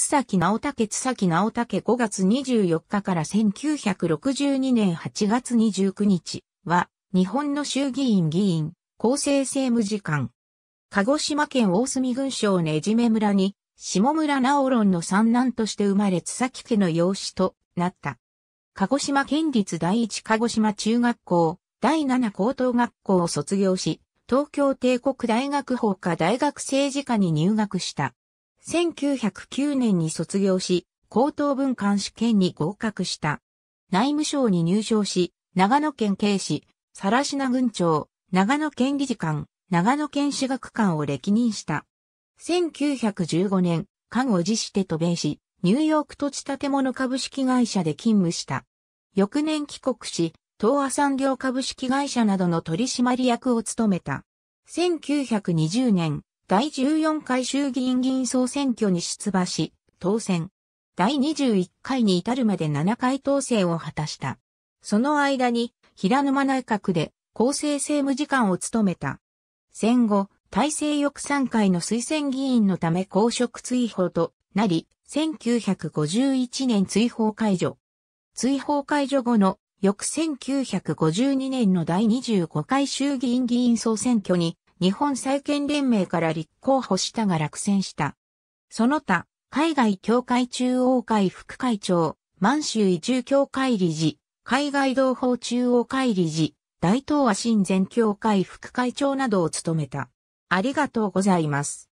津崎直武津崎直武5月24日から1962年8月29日は、日本の衆議院議員、厚生政務次官。鹿児島県大隅郡省ねじめ村に、下村直論の三男として生まれ津崎家の養子となった。鹿児島県立第一鹿児島中学校、第七高等学校を卒業し、東京帝国大学法科大学政治科に入学した。1909年に卒業し、高等文官試験に合格した。内務省に入省し、長野県警視、更科郡長、長野県理事官、長野県私学官を歴任した。1915年、官を辞して渡米し、ニューヨーク土地建物株式会社で勤務した。翌年帰国し、東亜産業株式会社などの取締役を務めた。1920年、第14回衆議院議員総選挙に出馬し、当選。第21回に至るまで7回当選を果たした。その間に、平沼内閣で厚生政務次官を務めた。戦後、大西翼3回の推薦議員のため公職追放となり、1951年追放解除。追放解除後の翌1952年の第25回衆議院議員総選挙に日本再建連盟から立候補したが落選した。その他、海外協会中央会副会長、満州移住協会理事、海外同胞中央会理事、大東亜親善協会副会長などを務めた。ありがとうございます。